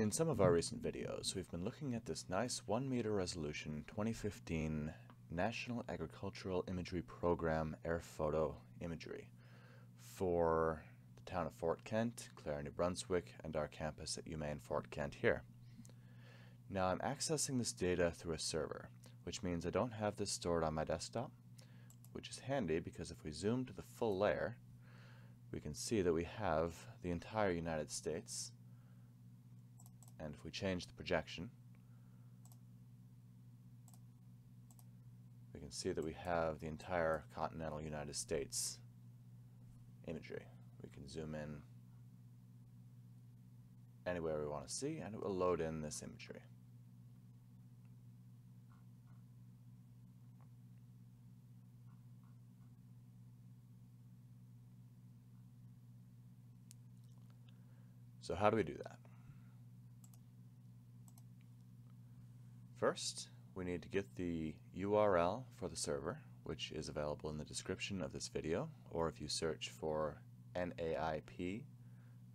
In some of our recent videos, we've been looking at this nice 1 meter resolution 2015 National Agricultural Imagery Program air photo imagery for the town of Fort Kent, Clair, New Brunswick, and our campus at UMaine Fort Kent here. Now I'm accessing this data through a server, which means I don't have this stored on my desktop, which is handy because if we zoom to the full layer, we can see that we have the entire United States and if we change the projection, we can see that we have the entire continental United States imagery. We can zoom in anywhere we want to see and it will load in this imagery. So how do we do that? First, we need to get the URL for the server, which is available in the description of this video, or if you search for NAIP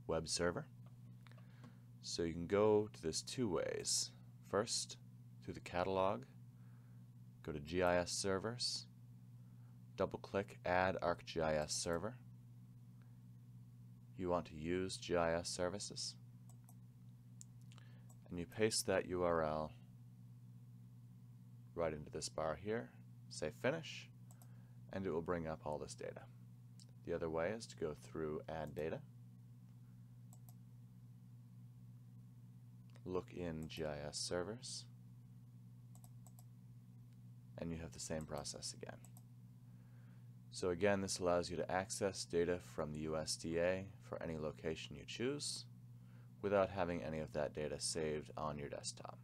web server. So you can go to this two ways. First, through the catalog, go to GIS servers, double click add ArcGIS server. You want to use GIS services, and you paste that URL right into this bar here, say finish, and it will bring up all this data. The other way is to go through add data, look in GIS servers, and you have the same process again. So again, this allows you to access data from the USDA for any location you choose without having any of that data saved on your desktop.